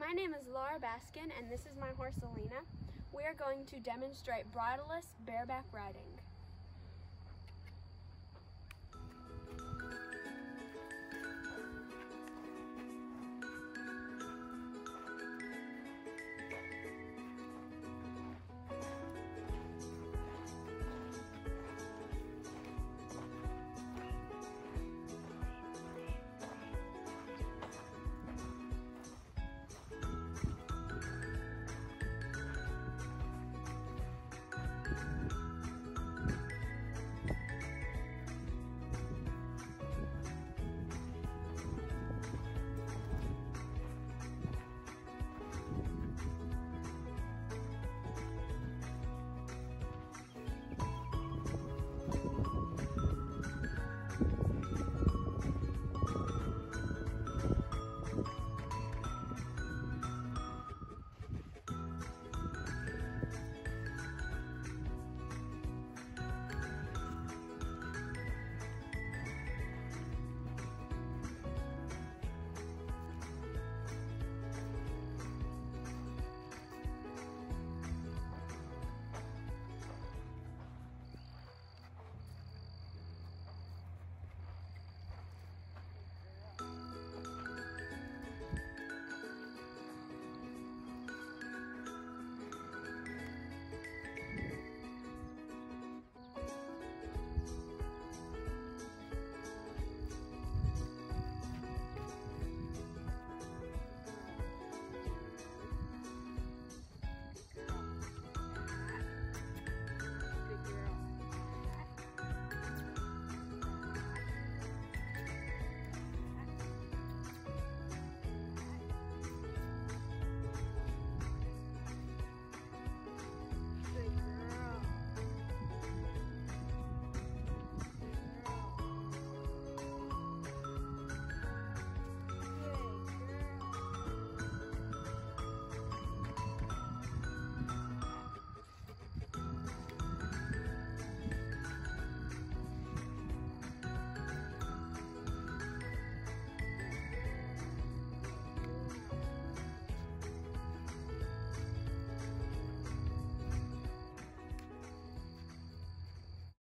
my name is Laura Baskin and this is my horse Alina. We are going to demonstrate bridleless bareback riding.